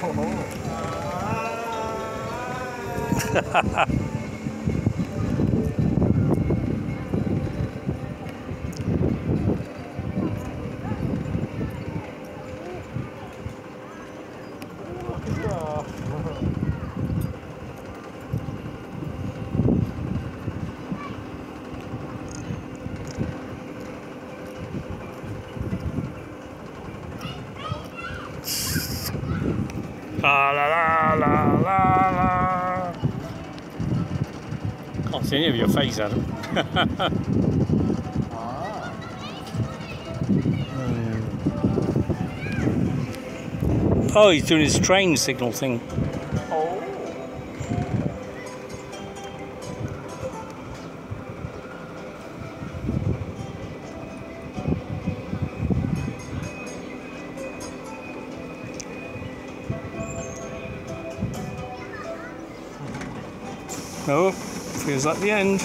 Oh. La la la la la la. Can't see any of your face, Adam. Ah. oh, he's doing his train signal thing. Oh. Oh, feels like the end.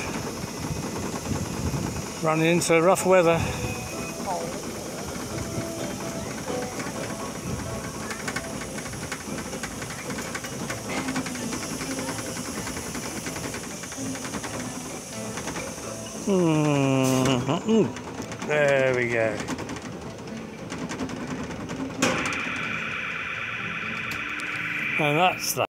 Running into rough weather. Mm-hmm. There we go. And that's that.